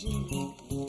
心步。